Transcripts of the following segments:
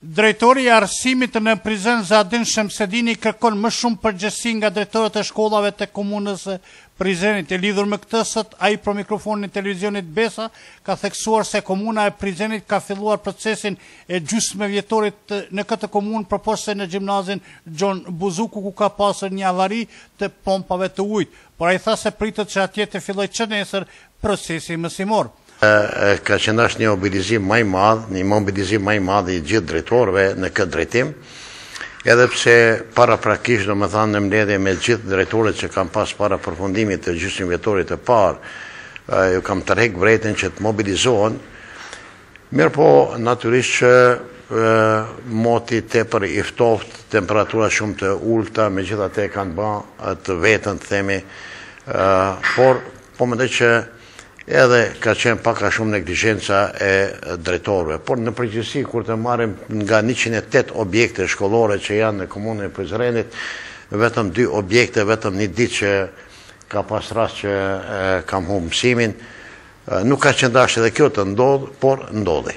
Drejtori i Arsimit në Prizren Zaidin Shemsedini kërkon më shumë përgjegjësi nga drejtorët e shkollave të Komunës së Prizrenit. E lidhur me këtë, sot ai për mikrofonin e Televizionit Besa ka theksuar se Komuna e Prizrenit ka filluar procesin e gjysmëvjetorit në këtë komunë përpose në Gjimnazin Gjon Buzuku ku ka pasur një avari të pompave të ujit, por ai tha se pritet që atje të fillojë që nesër procesi mësimor. Ka qenë dashtë një mobilizim ma i madh, një mobilizim ma i madh i gjithë drejtorëve në këtë drejtim. Edhe pse paraprakisht, domethanë në mbledhje me gjithë drejtorët që kam pas para përfundimit të gjysmëvjetorit të parë, ju kam tërhekë vërejtjen që të mobilizohen, mirëpo natyrisht që moti tepër i ftoftë, temperatura shumë të ulta, megjithatë kanë ba të vetën të themi, por Por mendoj që edhe ka qenë pak a shumë neglizhenca e drejtorëve, por në përgjithësi kur të marrim nga 108 objekte shkollore që janë në komunën e Prizrenit, vetëm dy objekte, vetëm një ditë që ka pas rast që kanë humbë mësimin, nuk ka qenë dashtë edhe kjo të ndodhë, por ndodhi.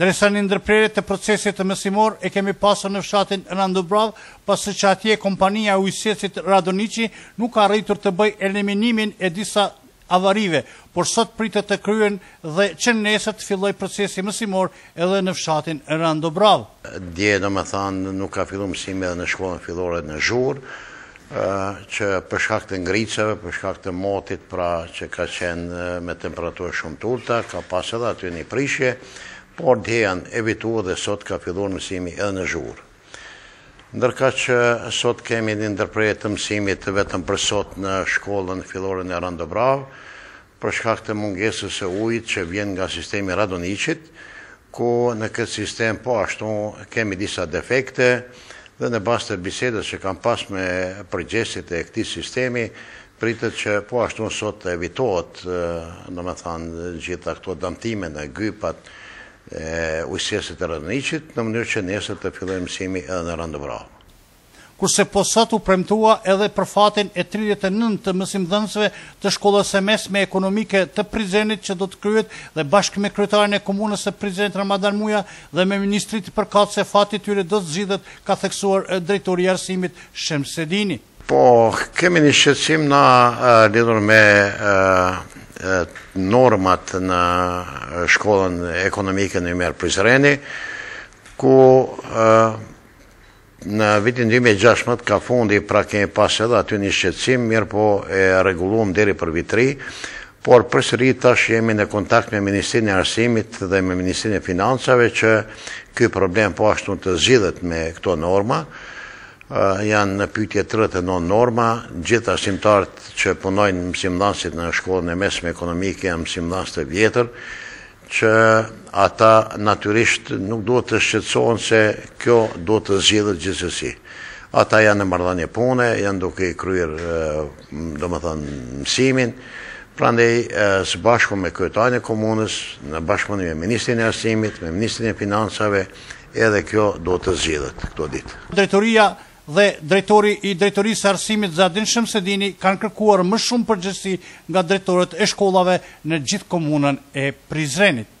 Ndërsa një ndërprerje të procesit mësimor e kemi pasur në fshatin Randobravë, pasi që atje kompania e ujësjellësit Radoniqi nuk ka arritur të bëjë eliminimin e disa avarive, por sot pritet të kryhen dhe që nesër të fillojë procesi mësimor edhe në fshatin Randobravë. Dje, domethanë, nuk ka fillu mësimi edhe në shkollën fillore në Zhur, që për shkak të ngricave, për shkak të motit pra që ka qenë me temperatura shumë të ulëta, ka pas edhe aty një prishje, por dje janë evitu dhe sot ka filluar mësimi edhe në Zhur. Ndërkaq sot kemi një ndërprerje të mësimit vetëm për sot në shkollën fillore në Randobravë, për shkak të mungesës së ujit që vjen nga sistemi i Radoniqit, ku në këtë sistem po ashtu kemi disa defekte dhe në bazë të bisedës që kam pas me përgjegjësit e këtij sistemi, pritet që po ashtu sot të evitohet, domethanë, gjitha këto damtime në gypat e ujësjellësit të Radoniqit, në mënyrë që nesër të fillojë mësimi edhe në Randobravë. Kurse po sot u premtua edhe për fatin e tridhjetë e nëntë mësimdhënësve të shkollës së mesme ekonomike të Prizrenit që do të kryhet dhe bashkë me kryetarin e komunës së Prizrenit Ramadan Muja dhe me ministritë përkatëse fati i tyre do të zgjidhet ka theksuar drejtori i arsimit Shemsedini. Po kemi një shqetësim na lidhur me normat në shkollën ekonomike Ymer Prizreni ku Në vitin dy mijë e gjashtëmbëdhjetë kah fundi, pra kemi pas edhe aty një shqetësim, mirëpo e rregulluam deri për vit ri, por përsëri tash jemi në kontakt me Ministrinë e Arsimit dhe me Ministrinë e Financave që ky problem po ashtu të zgjidhet me këto norma. Janë në pyetje 39 norma, gjithë arsimtarët që punojnë mësimdhënësit në shkollën e mesme ekonomike janë mësimdhënës të vjetër, që ata natyrisht nuk duhet të shqetësohen se kjo duhet të zgjidhet gjithsesi. Ata janë në marrëdhënie pune, janë duke i kryer, domethënë, mësimin. Prandaj, së bashku me kryetarin e komunës, në bashkëpunim me ministrin e Arsimit, me ministrin e Financave, edhe kjo duhet të zgjidhet këto ditë. Drejtoria dhe drejtori i Drejtorisë së Arsimit Zadin Shemsedini kanë kërkuar më shumë përgjegjësi nga drejtorët e shkollave në gjithë komunën e Prizrenit.